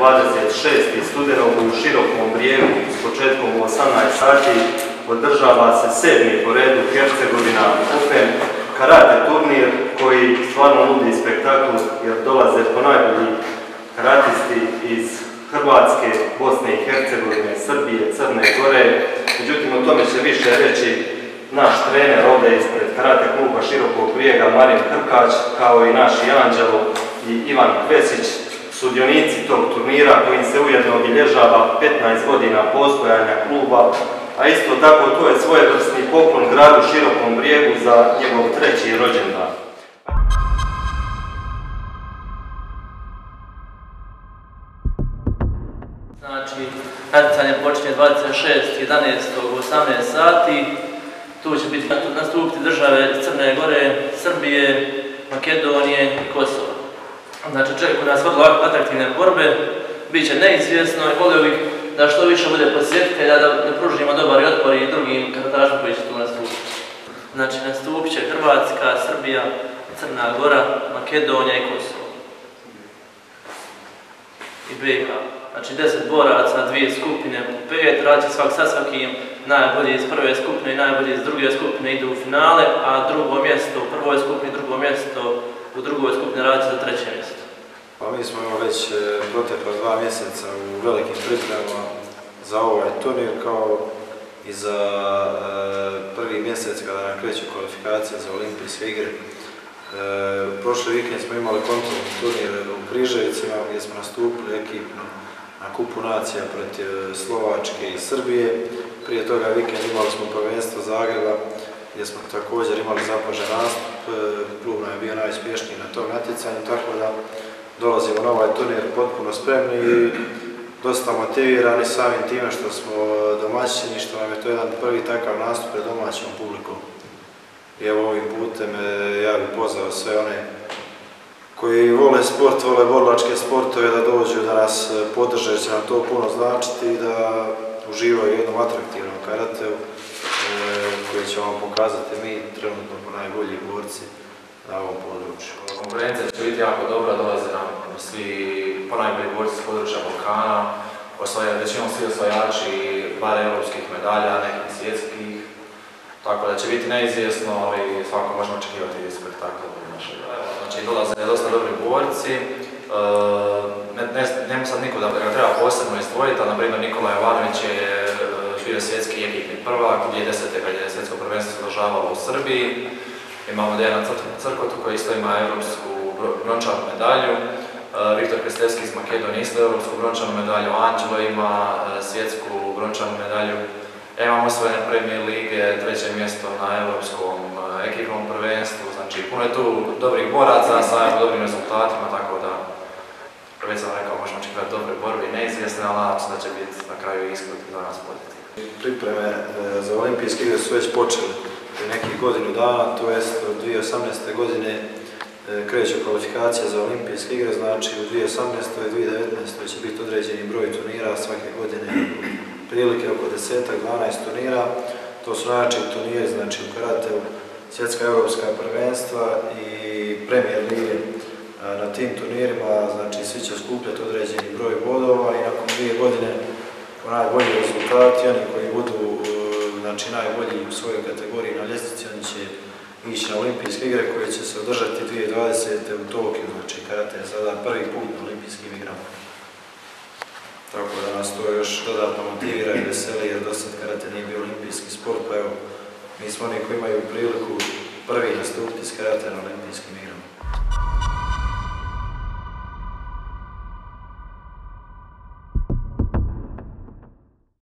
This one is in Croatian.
26. studenog u Širokom brijegu s početkom u 18 sati održava se sedmi po redu Hercegovina Open karate turnir koji stvarno nudi spektakl jer dolaze po najbolji karatisti iz Hrvatske, Bosne i Hercegovine, Srbije, Crne Gore. Međutim, o tome će više reći naš trener ovdje ispred karate kluba Širokog brijega Marin Hrkać, kao i naši Anđelo i Ivan Kvesić, sudionici tog turnira kojim se ujedno obilježava 15 godina postojanja kluba, a isto tako to je svojevrsni poklon gradu Širokom brijegu za njegov treći rođendan. Znači, natjecanje počinje 26.11. u 18 sati. Tu će biti nastupiti države Crne Gore, Srbije, Makedonije i Kosova. Znači, čekaju nas vrlo atraktivne borbe, bit će neizvjesno i volio bih da što više bude posjetitelja, da, da pružimo dobar otpor i drugim karatažima koji će tu nastupiti. Znači, nastupit će Hrvatska, Srbija, Crna Gora, Makedonija i Kosovo. I BiH. Znači, deset boraca, dvije skupine pet, radit svak sa svakim, najbolji iz prve skupine i najbolji iz druge skupine idu u finale, a drugo mjesto u prvoj skupini, drugo mjesto u drugoj skupini radit za treće mjesto. Pa mi smo evo već e, protekla dva mjeseca u velikim pripremama za ovaj turnir kao i za e, prvi mjesec kada nam kreću kvalifikacije za olimpijske igre. E, prošli vikend smo imali kontrolni turnir u Križevicima gdje smo nastupili ekipno na kupu nacija protiv Slovačke i Srbije. Prije toga vikend imali smo prvenstvo Zagreba gdje smo također imali zapažen nastup. E, klub nam je bio najuspješniji na tom natjecanju, tako da dolazimo na ovaj turnir potpuno spremni i dosta motivirani samim time što smo domaćini, što nam je to jedan prvi takav nastup pred domaćom publikom. I evo ovim putem e, ja bih pozvao sve one koji vole sport, vole borilačke sportove da dođu da nas e, podrže, će nam to puno značiti i da uživaju jednom atraktivnom karateu e, koji će vam pokazati mi trenutno najbolji borci na ovom području. Konkurencija će biti jako dobra, dolaze nam svi ponajbolji borci s područja Balkana, osvaja, većinom svi osvajači bar europskih medalja, nekih svjetskih, tako da će biti neizvjesno, ali svako možemo očekivati spektakl našeg. Znači dolaze dosta dobri borci, e, ne, sad niko da ga treba posebno izdvojiti, ali na primjer Nikola Jovanović je e, bio svjetski ekipni prvak, 2010. kad je svjetsko prvenstvo održavalo u Srbiji, Imamo Dejana Crkotu koji isto ima europsku brončanu medalju. E, Viktor Krestevski iz Makedonije isto europsku brončanu medalju. Anđelo ima e, svjetsku brončanu medalju. Ja imam osvojene premije lige, treće mjesto na europskom e, ekipnom prvenstvu. Znači, puno je tu dobrih boraca sa dobrim rezultatima, tako da već sam rekao, možemo očekivati dobre borbe i neizvjesne, ali da će biti na kraju ishod za nas pozitivno. Pripreme za olimpijske igre su već počele nekih godinu dana, to jest od 2018. godine e, kreće kvalifikacija za olimpijske igre, znači u 2018. i 2019. će biti određeni broj turnira svake godine prilike oko desetak, 12 turnira. To su najjači turniri, znači u karateu svjetska europska prvenstva i premijer lige. Na tim turnirima, znači svi će skupljati određeni broj bodova i nakon dvije godine najbolji rezultati, oni koji budu znači najbolji u svojoj kategoriji na ljestvici, oni će ići na olimpijske igre koje će se održati 2020. u Tokiju, znači karate je sada prvi put na olimpijskim igrama. Tako da nas to još dodatno motivira i veseli jer do sad karate nije bio olimpijski sport, pa evo, mi smo oni koji imaju priliku prvi nastupiti s karate na olimpijskim.